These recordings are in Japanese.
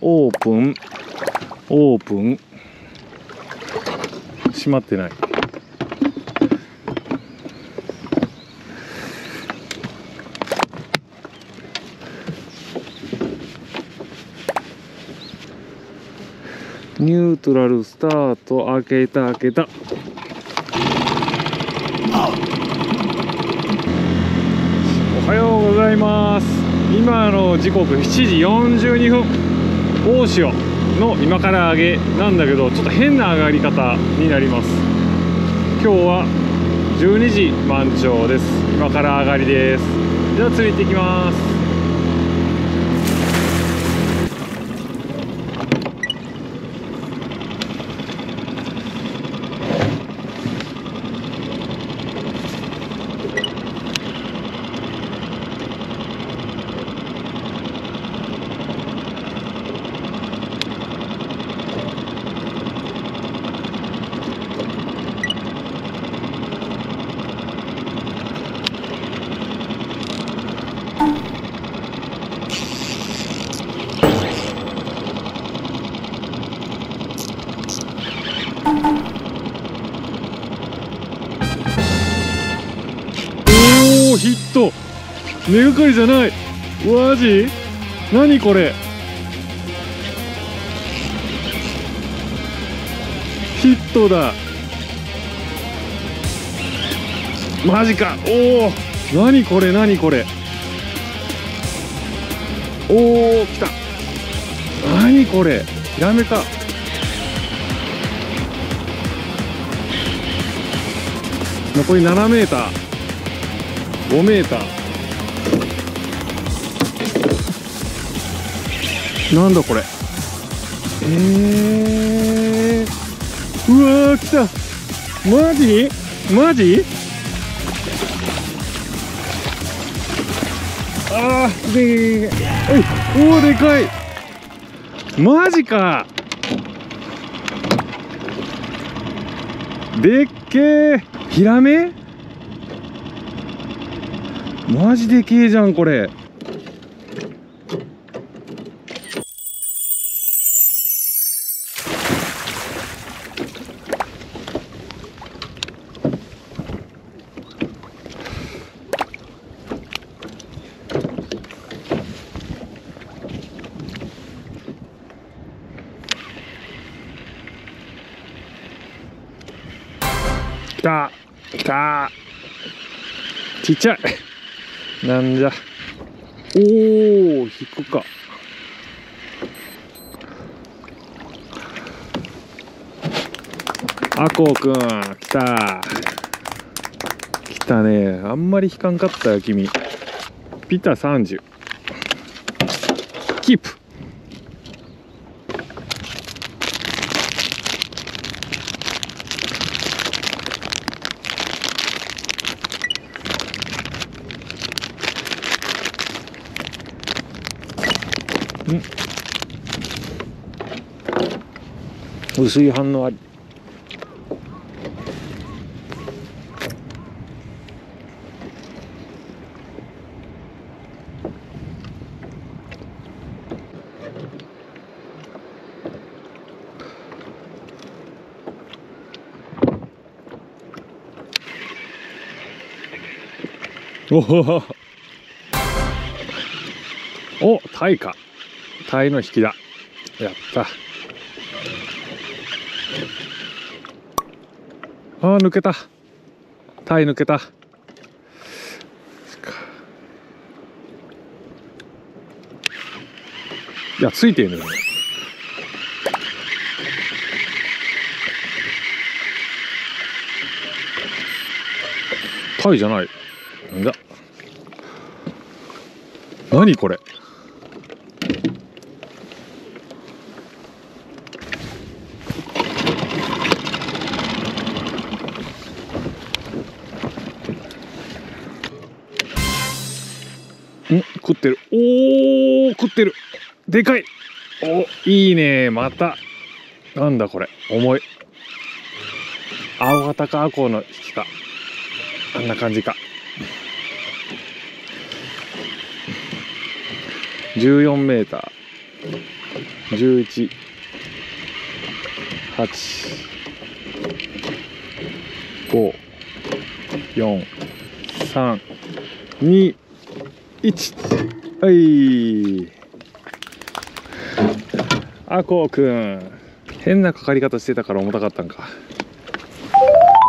オープン。オープン。閉まってない。ニュートラルスタート。開けた開けたおはようございます。今の時刻7時42分。大潮の今から揚げなんだけどちょっと変な上がり方になります。今日は12時満潮です。今から上がりです。じゃあ釣り行ってきます。おおヒット。根がかりじゃない。マジ何これ。ヒットだ。マジか。おお何これ何これ。おお来た。何これ。ヒラメか残り7メーター。5メーター。なんだこれ。えー、うわー来た。マジ？マジ？あーでおおでかい。マジか。でっけー。ヒラメ？マジでけえじゃんこれ。来た。来た。ちっちゃい。なんじゃ。おお引くか。あこうくん来た。来たね。あんまり引かんかったよ君。ピタ30キープ薄い反応あり。おおおタイかタイの引きだやったあー抜けた。タイ抜けた。いやついてるのよ。タイじゃない。なんだ。何これん食ってる。おー食ってる。でかい。おいいね。また。なんだこれ。重い。青型かアコの引きか。あんな感じか。14メーター。11 8 5 4 3 2 1はい。あこうくん。変なかかり方してたから重たかったんか。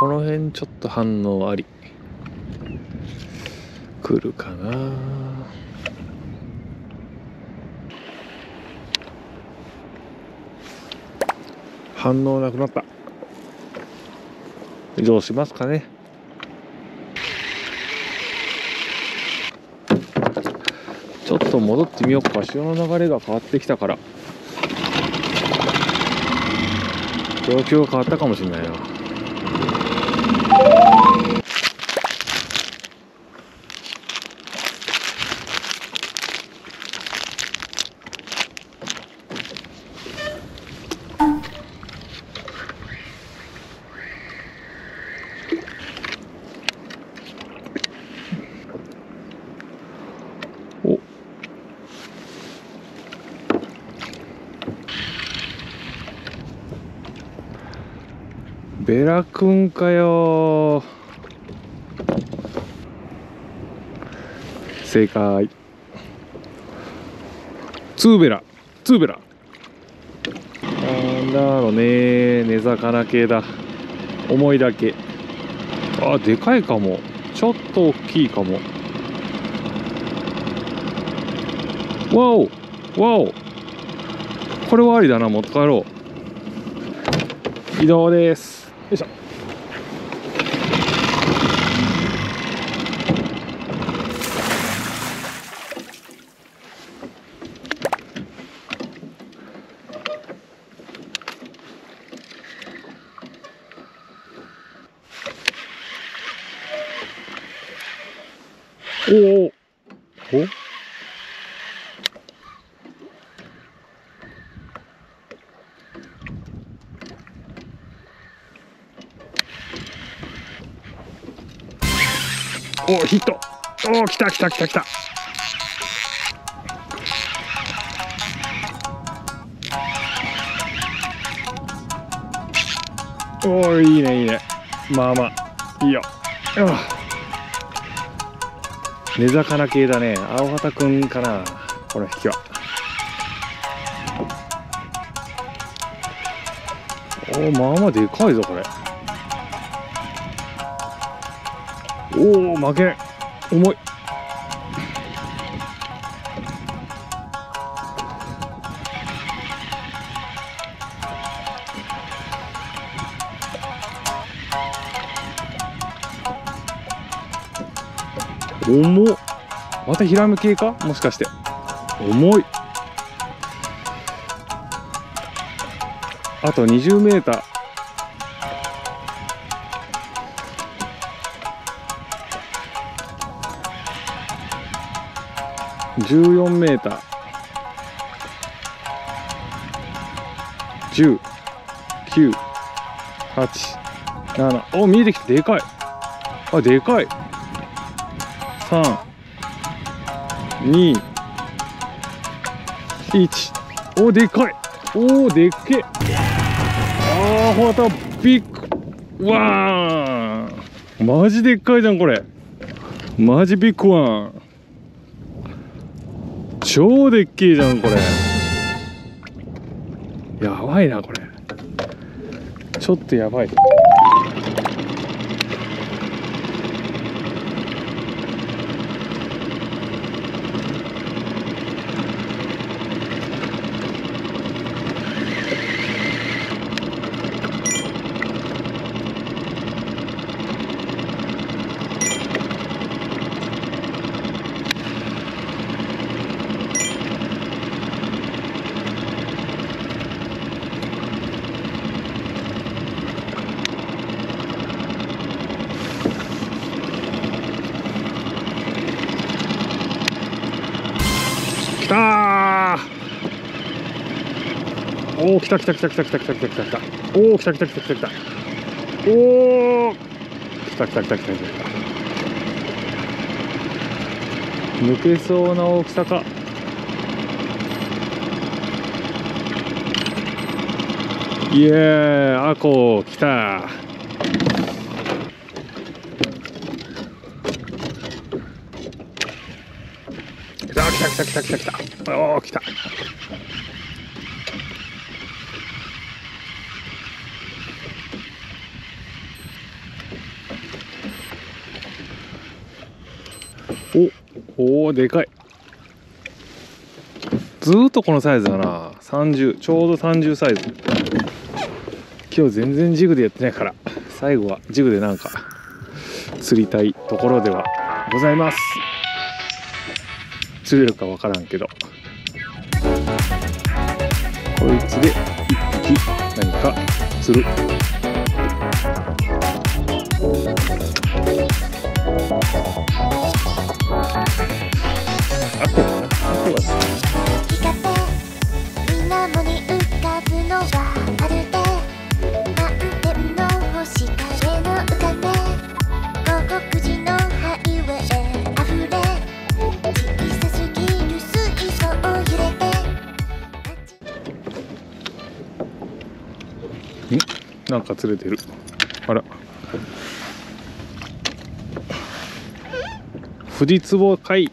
この辺ちょっと反応あり。来るかな。反応なくなった。移動しますかねちょっと戻ってみようか。潮の流れが変わってきたから。状況が変わったかもしれないな。ベラくんかよ。正解。ツーベラ。ツーベラ。なんだろうね。根魚系だ。重いだけ。あでかいかも。ちょっと大きいかも。わお。わお。これはありだな。持って帰ろう。移動です。いしょ。おおおおヒット。お来た来た来た来た。おーいいねいいね。まあまあ。いいよ。うわ根魚系だね。青畑くんかなこの引きは。おーまあまあでかいぞこれ。おお負け。重い。重っ。またヒラメ系か？もしかして。重い。あと 20m 14メーター。10、9、8、7お見えてきた。でかい。あでかい。3、2、1おでかい。おでっけ。ああまたビッグ。わー。マジでっかいじゃんこれ。マジビッグワン。超でっけえじゃんこれ。やばいなこれ。ちょっとやばい。お来た来た来た来た来た来た来た来た来た。おお来た来た来た来た来た。おお来た来た来た来た来た抜けそうな大きさか。イエーアコ来た。来た来た来た来た来た来た。おお来た。おおでかい。ずっとこのサイズだな。30ちょうど30サイズ。今日全然ジグでやってないから。最後はジグでなんか釣りたいところではございます。釣れるかわからんけど。こいつで一匹何か釣る。水面に浮かぶのはまるで満天の星影の浮かべ午後9時のハイウェイ溢れ小さすぎる水槽揺れてん？なんか釣れてる。あら。富士壺貝